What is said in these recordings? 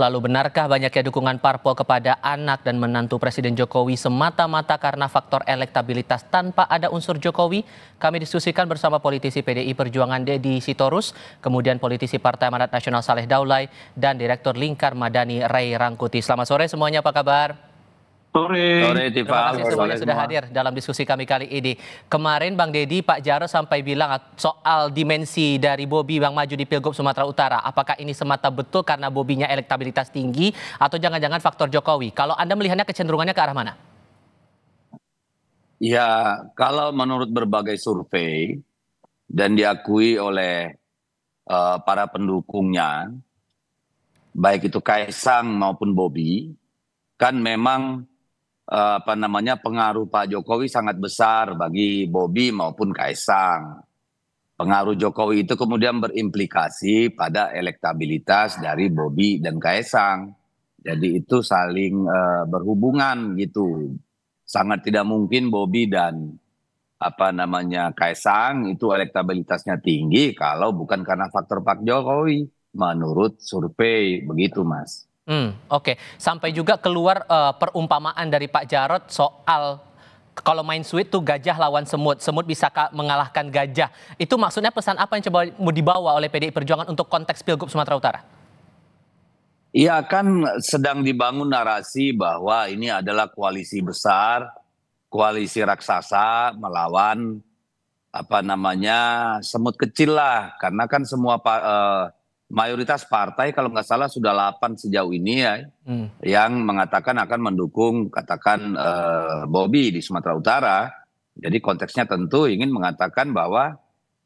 Lalu benarkah banyaknya dukungan parpol kepada anak dan menantu Presiden Jokowi semata-mata karena faktor elektabilitas tanpa ada unsur Jokowi? Kami diskusikan bersama politisi PDI Perjuangan Dedi Sitorus, kemudian politisi Partai Amanat Nasional Saleh Daulay, dan Direktur Lingkar Madani Ray Rangkuti. Selamat sore semuanya, apa kabar? Sore. Sore, Terima kasih semuanya sudah hadir dalam diskusi kami kali ini. Kemarin Bang Dedi, Pak Jarod sampai bilang soal dimensi dari Bobi Bang Maju di Pilgub Sumatera Utara. Apakah ini semata betul karena Bobinya elektabilitas tinggi atau jangan-jangan faktor Jokowi? Kalau Anda melihatnya kecenderungannya ke arah mana? Ya, kalau menurut berbagai survei dan diakui oleh uh, para pendukungnya, baik itu Kaisang maupun Bobi, kan memang apa namanya pengaruh Pak Jokowi sangat besar bagi Bobi maupun Kaisang. Pengaruh Jokowi itu kemudian berimplikasi pada elektabilitas dari Bobi dan Kaisang. Jadi itu saling uh, berhubungan gitu. Sangat tidak mungkin Bobi dan apa namanya Kaisang itu elektabilitasnya tinggi kalau bukan karena faktor Pak Jokowi menurut survei begitu Mas. Hmm, Oke, okay. sampai juga keluar uh, perumpamaan dari Pak Jarod soal kalau main sweet tuh gajah lawan semut, semut bisa mengalahkan gajah. Itu maksudnya pesan apa yang coba mau dibawa oleh PDI Perjuangan untuk konteks Pilgub Sumatera Utara? Iya kan sedang dibangun narasi bahwa ini adalah koalisi besar, koalisi raksasa melawan apa namanya semut kecil lah, karena kan semua uh, mayoritas partai kalau nggak salah sudah 8 sejauh ini ya hmm. yang mengatakan akan mendukung katakan uh, Bobby di Sumatera Utara. Jadi konteksnya tentu ingin mengatakan bahwa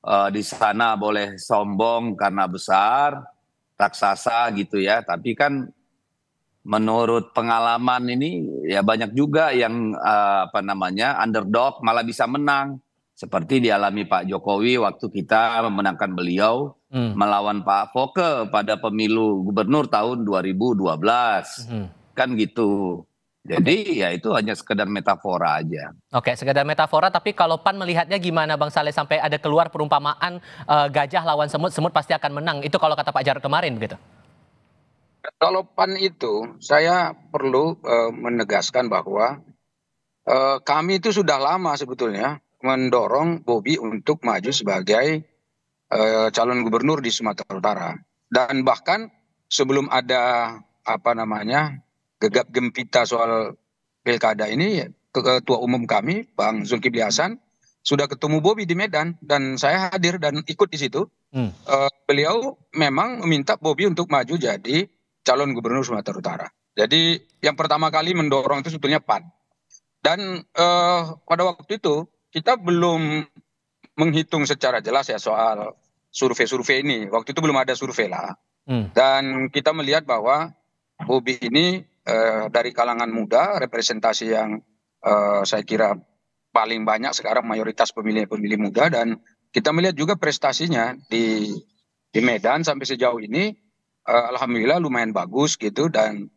uh, di sana boleh sombong karena besar, raksasa gitu ya. Tapi kan menurut pengalaman ini ya banyak juga yang uh, apa namanya underdog malah bisa menang seperti dialami Pak Jokowi waktu kita memenangkan beliau hmm. melawan Pak Foke pada pemilu gubernur tahun 2012 hmm. kan gitu jadi okay. ya itu hanya sekedar metafora aja. Oke, okay, sekedar metafora. Tapi kalau Pan melihatnya gimana, Bang Saleh sampai ada keluar perumpamaan uh, gajah lawan semut, semut pasti akan menang. Itu kalau kata Pak Jarod kemarin, begitu? Kalau Pan itu, saya perlu uh, menegaskan bahwa uh, kami itu sudah lama sebetulnya mendorong Bobi untuk maju sebagai uh, calon gubernur di Sumatera Utara. Dan bahkan sebelum ada apa namanya gegap gempita soal pilkada ini, ketua umum kami Bang Zulkifli Hasan sudah ketemu Bobi di Medan dan saya hadir dan ikut di situ. Hmm. Uh, beliau memang meminta Bobi untuk maju jadi calon gubernur Sumatera Utara. Jadi yang pertama kali mendorong itu sebetulnya PAN. Dan uh, pada waktu itu kita belum menghitung secara jelas ya soal survei-survei ini. Waktu itu belum ada survei lah. Hmm. Dan kita melihat bahwa Bobi ini eh, dari kalangan muda, representasi yang eh, saya kira paling banyak sekarang mayoritas pemilih-pemilih muda dan kita melihat juga prestasinya di di Medan sampai sejauh ini eh, alhamdulillah lumayan bagus gitu dan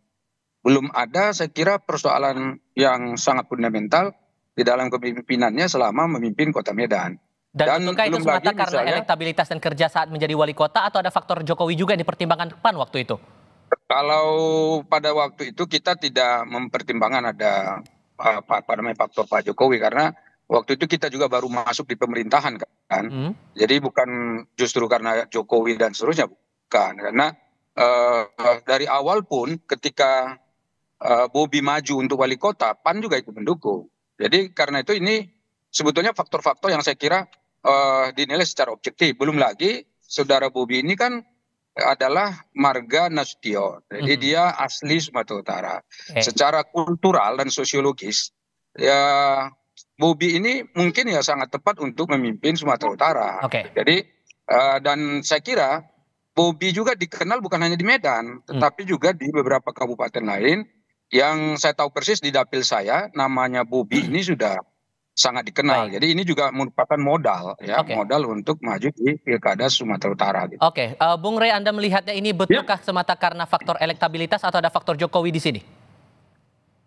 belum ada saya kira persoalan yang sangat fundamental di dalam kepemimpinannya selama memimpin kota Medan. Dan, dan itu semata karena misalnya, elektabilitas dan kerja saat menjadi wali kota atau ada faktor Jokowi juga yang dipertimbangkan PAN waktu itu? Kalau pada waktu itu kita tidak mempertimbangkan ada apa, apa namanya faktor Pak Jokowi karena waktu itu kita juga baru masuk di pemerintahan kan. Hmm. Jadi bukan justru karena Jokowi dan seterusnya bukan karena uh, dari awal pun ketika uh, Bobi maju untuk wali kota, PAN juga ikut mendukung. Jadi karena itu ini sebetulnya faktor-faktor yang saya kira uh, dinilai secara objektif. Belum lagi saudara Bobi ini kan adalah marga Nasution. Jadi hmm. dia asli Sumatera Utara. Okay. Secara kultural dan sosiologis ya Bobi ini mungkin ya sangat tepat untuk memimpin Sumatera Utara. Okay. Jadi uh, dan saya kira Bobi juga dikenal bukan hanya di Medan, hmm. tetapi juga di beberapa kabupaten lain yang saya tahu persis di dapil saya namanya Bobi ini sudah sangat dikenal. Baik. Jadi ini juga merupakan modal ya, okay. modal untuk maju di Pilkada Sumatera Utara gitu. Oke, okay. uh, eh, Bung Rey Anda melihatnya ini betulkah ya. semata karena faktor elektabilitas atau ada faktor Jokowi di sini?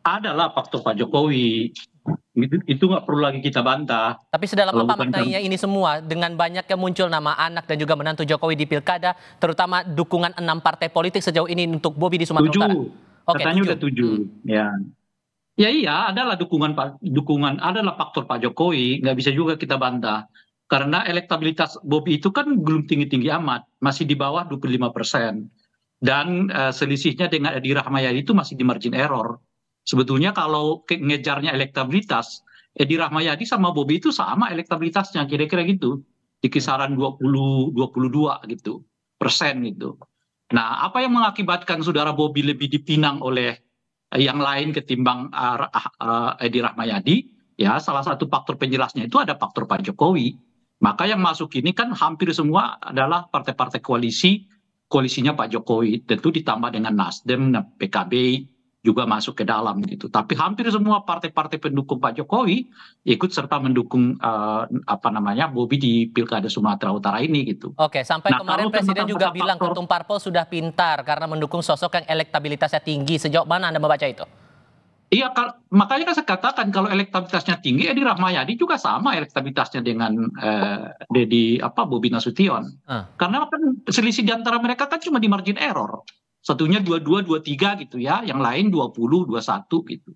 adalah faktor Pak Jokowi. Itu, itu nggak perlu lagi kita bantah. Tapi sedalam Kalau apa maknanya ini semua dengan banyaknya muncul nama anak dan juga menantu Jokowi di pilkada, terutama dukungan enam partai politik sejauh ini untuk Bobi di Sumatera Utara. Oke, Katanya tujuh. udah tujuh. Ya. Ya iya, adalah dukungan Pak dukungan adalah faktor Pak Jokowi, nggak bisa juga kita bantah. Karena elektabilitas Bobi itu kan belum tinggi-tinggi amat, masih di bawah 25 persen. Dan eh, selisihnya dengan Edi Rahmayadi itu masih di margin error. Sebetulnya kalau ngejarnya elektabilitas, Edi Rahmayadi sama Bobi itu sama elektabilitasnya, kira-kira gitu. Di kisaran 20, 22 gitu, persen gitu. Nah, apa yang mengakibatkan saudara Bobi lebih dipinang oleh eh, yang lain ketimbang uh, uh, Edi Rahmayadi? Ya, salah satu faktor penjelasnya itu ada faktor Pak Jokowi. Maka yang masuk ini kan hampir semua adalah partai-partai koalisi, koalisinya Pak Jokowi. Tentu ditambah dengan Nasdem, PKB juga masuk ke dalam gitu. Tapi hampir semua partai-partai pendukung Pak Jokowi ikut serta mendukung uh, apa namanya Bobi di Pilkada Sumatera Utara ini gitu. Oke, sampai Nah, kemarin Presiden juga faktor- bilang ketum parpol sudah pintar karena mendukung sosok yang elektabilitasnya tinggi. Sejauh mana Anda membaca itu? Iya, makanya kan saya katakan kalau elektabilitasnya tinggi, Edi Rahmayadi juga sama elektabilitasnya dengan eh, Dedi apa Bobi Nasution. Ah. Karena kan selisih di antara mereka kan cuma di margin error. Satunya 22, 23 gitu ya, yang lain 20, 21 gitu.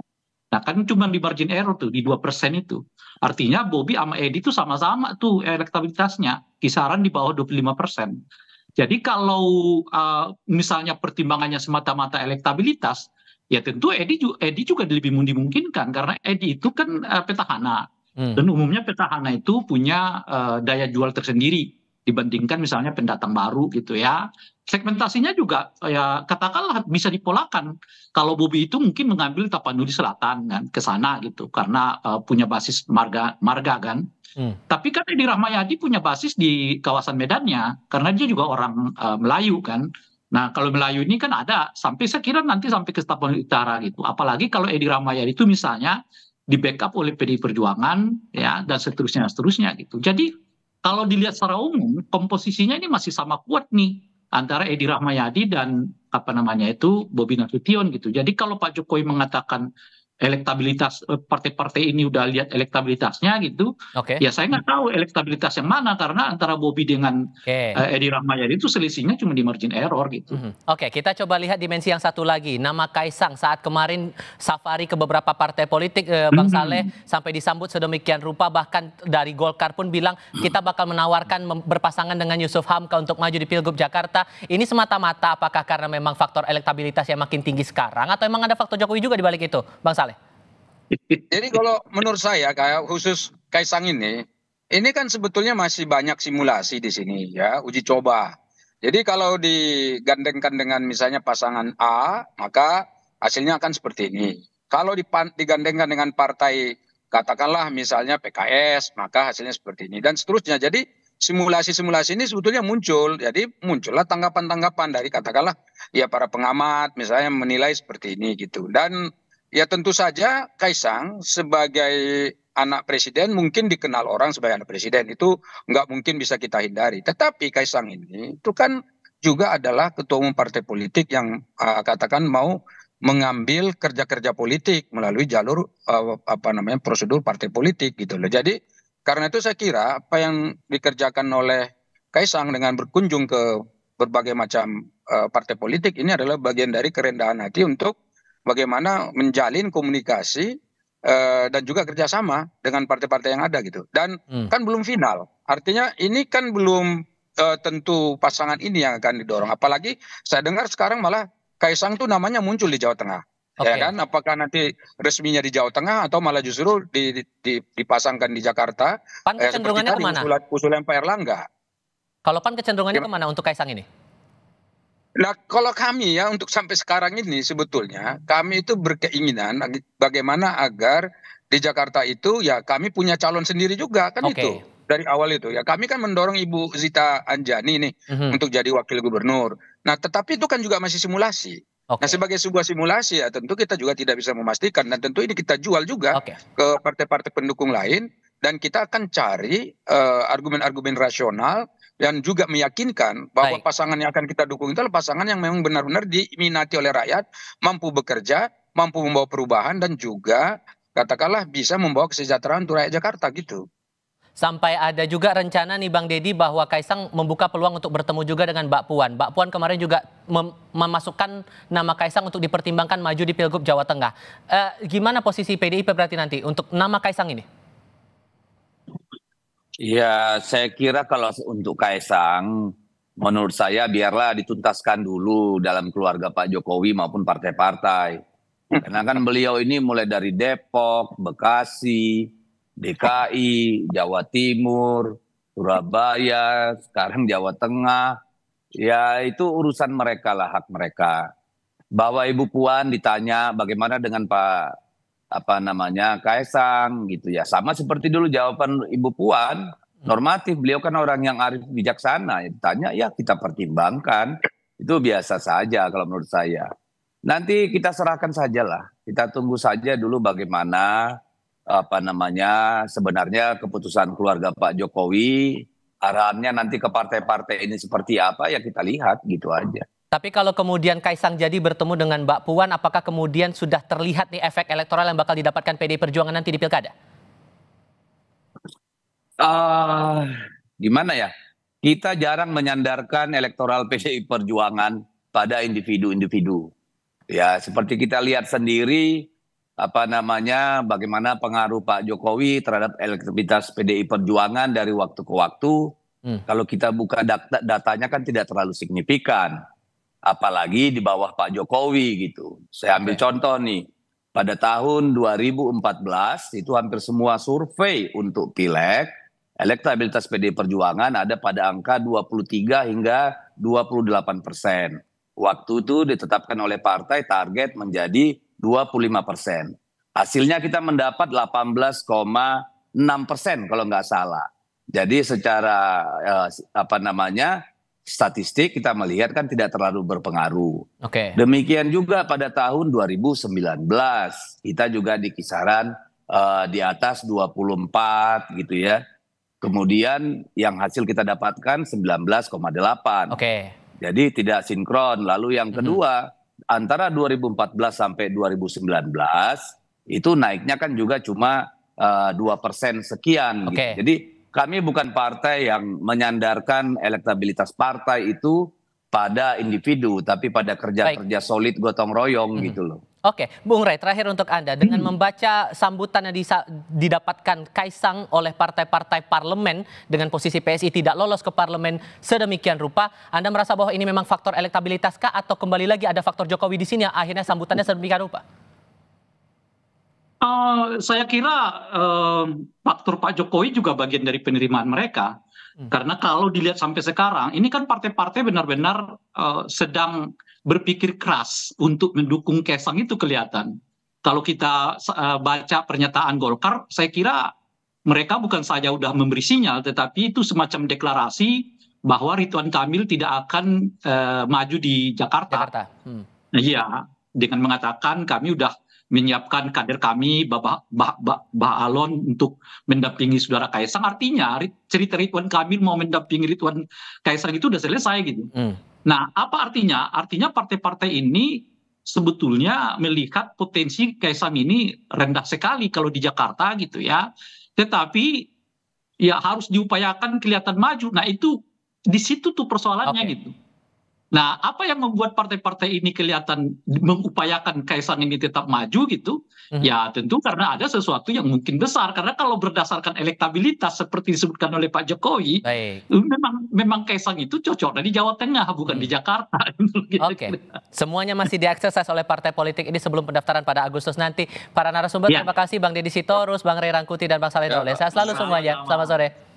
Nah kan cuma di margin error tuh, di 2% itu. Artinya Bobi sama Edi tuh sama-sama tuh elektabilitasnya, kisaran di bawah 25%. Jadi kalau uh, misalnya pertimbangannya semata-mata elektabilitas, ya tentu Edi, ju- Edi juga lebih dimungkinkan karena Edi itu kan uh, petahana Hmm. dan umumnya petahana itu punya uh, daya jual tersendiri dibandingkan misalnya pendatang baru gitu ya. Segmentasinya juga ya katakanlah bisa dipolakan. Kalau Bobi itu mungkin mengambil Tapanuli Selatan kan ke sana gitu karena uh, punya basis marga marga kan. Hmm. Tapi kan Edi Rahmayadi punya basis di kawasan Medannya karena dia juga orang uh, Melayu kan. Nah kalau Melayu ini kan ada sampai saya kira nanti sampai ke Tapanuli Utara gitu. Apalagi kalau Edi Rahmayadi itu misalnya di backup oleh PDI Perjuangan ya dan seterusnya seterusnya gitu. Jadi kalau dilihat secara umum komposisinya ini masih sama kuat nih antara Edi Rahmayadi dan apa namanya itu Bobi Nasution gitu. Jadi kalau Pak Jokowi mengatakan elektabilitas eh, partai-partai ini udah lihat elektabilitasnya gitu, Oke. ya saya nggak tahu elektabilitas yang mana karena antara Bobi dengan Oke. eh, Edi Rahmayadi itu selisihnya cuma di margin error gitu. Mhm. Oke, kita coba lihat dimensi yang satu lagi. Nama Kaisang saat kemarin safari ke beberapa partai politik, eh, Bang Mhm. Saleh, sampai disambut sedemikian rupa. Bahkan dari Golkar pun bilang kita bakal menawarkan berpasangan dengan Yusuf Hamka untuk maju di Pilgub Jakarta. Ini semata-mata apakah karena memang faktor elektabilitas yang makin tinggi sekarang atau emang ada faktor Jokowi juga di balik itu, Bang Saleh? Jadi kalau menurut saya kayak khusus Kaisang ini, ini kan sebetulnya masih banyak simulasi di sini ya, uji coba. Jadi kalau digandengkan dengan misalnya pasangan A, maka hasilnya akan seperti ini. Kalau digandengkan dengan partai katakanlah misalnya PKS, maka hasilnya seperti ini dan seterusnya. Jadi simulasi-simulasi ini sebetulnya muncul. Jadi muncullah tanggapan-tanggapan dari katakanlah ya para pengamat misalnya menilai seperti ini gitu. Dan Ya tentu saja Kaisang sebagai anak presiden mungkin dikenal orang sebagai anak presiden itu nggak mungkin bisa kita hindari. Tetapi Kaisang ini itu kan juga adalah ketua umum partai politik yang uh, katakan mau mengambil kerja-kerja politik melalui jalur uh, apa namanya prosedur partai politik gitu loh. Jadi karena itu saya kira apa yang dikerjakan oleh Kaisang dengan berkunjung ke berbagai macam uh, partai politik ini adalah bagian dari kerendahan hati untuk bagaimana menjalin komunikasi uh, dan juga kerjasama dengan partai-partai yang ada gitu. Dan Hmm. kan belum final. Artinya ini kan belum uh, tentu pasangan ini yang akan didorong. Apalagi saya dengar sekarang malah Kaisang tuh namanya muncul di Jawa Tengah. Oke. Ya kan? Apakah nanti resminya di Jawa Tengah atau malah justru di, di, di- dipasangkan di Jakarta? Pan Eh, kecenderungannya tadi ke mana? usulan, usulan Pak Erlangga. Kalau Pan kecenderungannya Gimana? ke mana untuk Kaisang ini? Nah, kalau kami ya untuk sampai sekarang ini sebetulnya kami itu berkeinginan ag- bagaimana agar di Jakarta itu ya kami punya calon sendiri juga kan Oke. itu dari awal itu ya kami kan mendorong Ibu Zita Anjani nih Mhm. untuk jadi wakil gubernur. Nah, tetapi itu kan juga masih simulasi. Oke. Nah, sebagai sebuah simulasi ya tentu kita juga tidak bisa memastikan dan tentu ini kita jual juga Oke. ke partai-partai pendukung lain dan kita akan cari eh, argumen-argumen rasional dan juga meyakinkan bahwa Baik. pasangan yang akan kita dukung itu adalah pasangan yang memang benar-benar diminati oleh rakyat, mampu bekerja mampu membawa perubahan dan juga katakanlah bisa membawa kesejahteraan untuk rakyat Jakarta gitu. Sampai ada juga rencana nih Bang Dedi bahwa Kaisang membuka peluang untuk bertemu juga dengan Mbak Puan. Mbak Puan kemarin juga mem memasukkan nama Kaisang untuk dipertimbangkan maju di Pilgub Jawa Tengah. Eh, gimana posisi PDIP berarti nanti untuk nama Kaisang ini? Ya, saya kira kalau untuk Kaisang, menurut saya biarlah dituntaskan dulu dalam keluarga Pak Jokowi maupun partai-partai. Karena kan beliau ini mulai dari Depok, Bekasi, DKI, Jawa Timur, Surabaya, sekarang Jawa Tengah. Ya itu urusan mereka lah, hak mereka. Bahwa Ibu Puan ditanya bagaimana dengan Pak apa namanya Kaisang gitu ya. Sama seperti dulu jawaban Ibu Puan, normatif. Beliau kan orang yang arif bijaksana. Ya, ditanya ya kita pertimbangkan. Itu biasa saja kalau menurut saya. Nanti kita serahkan sajalah. Kita tunggu saja dulu bagaimana apa namanya sebenarnya keputusan keluarga Pak Jokowi arahannya nanti ke partai-partai ini seperti apa ya kita lihat gitu aja. Tapi kalau kemudian Kaisang jadi bertemu dengan Mbak Puan, apakah kemudian sudah terlihat nih efek elektoral yang bakal didapatkan PDI Perjuangan nanti di pilkada? Uh, gimana ya? Kita jarang menyandarkan elektoral PDI Perjuangan pada individu-individu. Ya, seperti kita lihat sendiri apa namanya bagaimana pengaruh Pak Jokowi terhadap elektabilitas PDI Perjuangan dari waktu ke waktu. Hmm. Kalau kita buka data, datanya kan tidak terlalu signifikan. Apalagi di bawah Pak Jokowi gitu. Saya ambil okay. contoh nih. Pada tahun 2014 itu hampir semua survei untuk pileg elektabilitas PDI Perjuangan ada pada angka 23 hingga 28 persen. Waktu itu ditetapkan oleh partai target menjadi 25 persen. Hasilnya kita mendapat 18,6 persen kalau nggak salah. Jadi secara eh, apa namanya statistik kita melihat kan tidak terlalu berpengaruh. Oke. Okay. Demikian juga pada tahun 2019 kita juga di kisaran eh, di atas 24 gitu ya. Kemudian yang hasil kita dapatkan 19,8. Oke. Okay. Jadi tidak sinkron. Lalu yang kedua, mm -hmm antara 2014 sampai 2019 itu naiknya kan juga cuma eh, dua uh, persen sekian. Okay. Gitu. Jadi kami bukan partai yang menyandarkan elektabilitas partai itu pada individu, tapi pada kerja-kerja solid gotong royong hmm. gitu loh. Oke, Bung Ray, terakhir untuk Anda. Dengan hmm. membaca sambutan yang didapatkan Kaisang oleh partai-partai parlemen dengan posisi PSI tidak lolos ke parlemen sedemikian rupa, Anda merasa bahwa ini memang faktor elektabilitas kah atau kembali lagi ada faktor Jokowi di sini yang akhirnya sambutannya sedemikian rupa? Uh, saya kira uh, faktor Pak Jokowi juga bagian dari penerimaan mereka. Hmm. Karena kalau dilihat sampai sekarang, ini kan partai-partai benar-benar uh, sedang berpikir keras untuk mendukung Kesang itu kelihatan. Kalau kita uh, baca pernyataan Golkar, saya kira mereka bukan saja sudah memberi sinyal, tetapi itu semacam deklarasi bahwa Ridwan Kamil tidak akan uh, maju di Jakarta. Jakarta. Hmm. Iya, dengan mengatakan kami sudah menyiapkan kader kami, Bapak bah, bah, bah Alon untuk mendampingi saudara Kaisang. Artinya cerita Ridwan Kamil mau mendampingi Ridwan Kaisang itu sudah selesai gitu. Hmm. Nah, apa artinya? Artinya partai-partai ini sebetulnya melihat potensi Kaisang ini rendah sekali kalau di Jakarta gitu ya. Tetapi ya harus diupayakan kelihatan maju. Nah, itu di situ tuh persoalannya okay. gitu. Nah, apa yang membuat partai-partai ini kelihatan mengupayakan Kaisang ini tetap maju gitu? Hmm. Ya tentu karena ada sesuatu yang mungkin besar. Karena kalau berdasarkan elektabilitas seperti disebutkan oleh Pak Jokowi, Baik. memang memang Kaisang itu cocok dari Jawa Tengah bukan hmm. di Jakarta. Gitu. Oke, okay. semuanya masih diakses oleh partai politik ini sebelum pendaftaran pada Agustus nanti. Para narasumber, ya. terima kasih Bang Deddy Sitorus, Bang Ray Rangkuti, dan Bang Saleh ya, Saya selalu semuanya. Selamat sore.